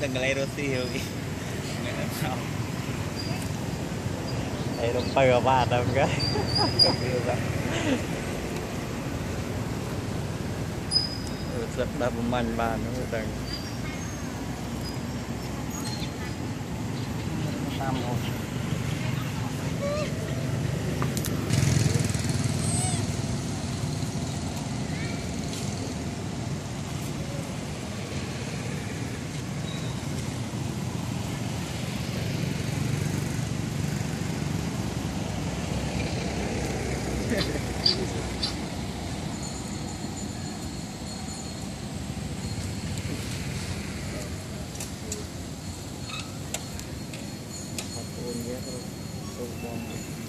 đừng có lấy rô xì hiểu ý Đây đồng tư ở bà đồng cái Rất là đập mạnh bà nó đừng Tam rồi Satu meter, satu bomba.